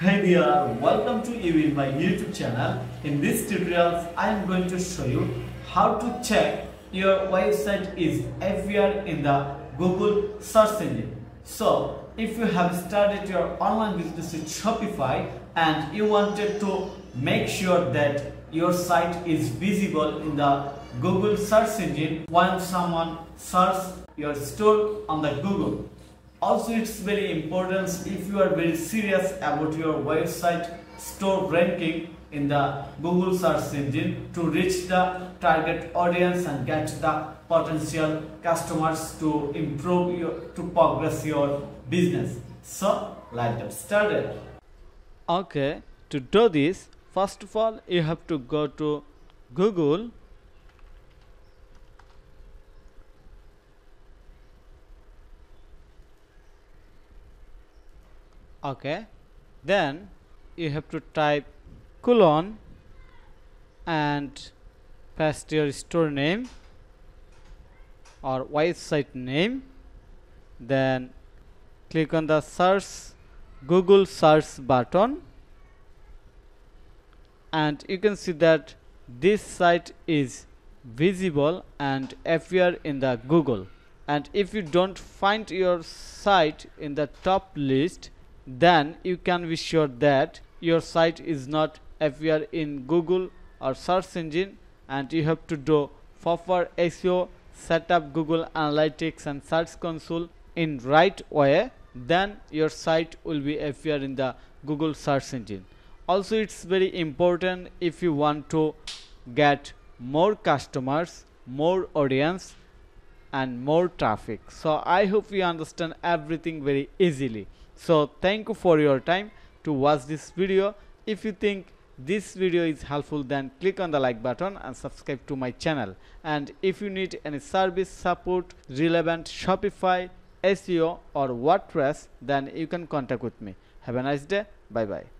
Hey there, welcome to you in my YouTube channel. In this tutorial, I am going to show you how to check your website is everywhere in the Google search engine. So, if you have started your online business with Shopify and you wanted to make sure that your site is visible in the Google search engine when someone searches your store on the Google also it's very important if you are very serious about your website store ranking in the google search engine to reach the target audience and get the potential customers to improve your to progress your business. So let's get started. Okay to do this first of all you have to go to google okay. Then you have to type colon and paste your store name or website name. Then click on the search google search button. And you can see that this site is visible and appear in the google. And if you don't find your site in the top list then you can be sure that your site is not appear in Google or search engine and you have to do proper SEO set up Google Analytics and Search Console in right way then your site will be appear in the Google search engine. Also it's very important if you want to get more customers more audience and more traffic. So I hope you understand everything very easily so thank you for your time to watch this video if you think this video is helpful then click on the like button and subscribe to my channel and if you need any service support relevant shopify seo or wordpress then you can contact with me have a nice day bye bye